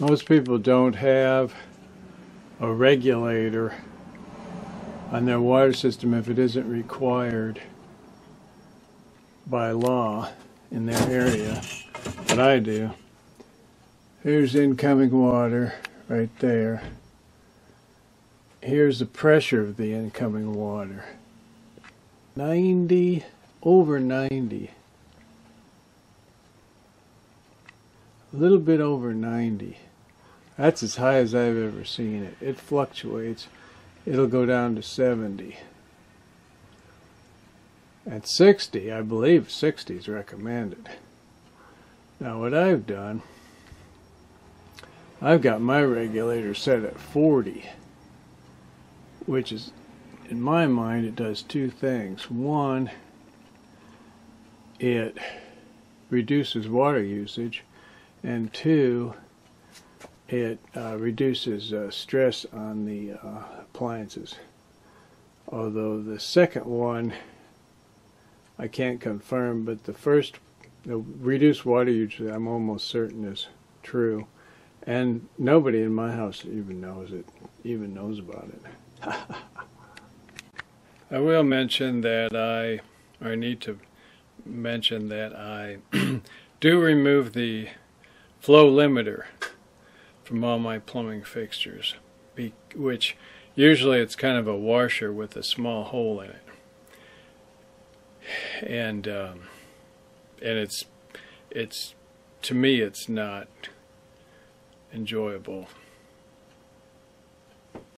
Most people don't have a regulator on their water system if it isn't required by law in their area. But I do. Here's incoming water right there. Here's the pressure of the incoming water. 90, over 90. A little bit over 90. That's as high as I've ever seen it. It fluctuates. It'll go down to 70. At 60, I believe 60 is recommended. Now what I've done, I've got my regulator set at 40, which is, in my mind, it does two things. One, it reduces water usage, and two, it uh, reduces uh, stress on the uh, appliances. Although the second one, I can't confirm, but the first, the reduced water usage, I'm almost certain is true. And nobody in my house even knows it, even knows about it. I will mention that I, or need to mention that I do remove the flow limiter from all my plumbing fixtures, which usually it's kind of a washer with a small hole in it. And um, and it's it's to me it's not enjoyable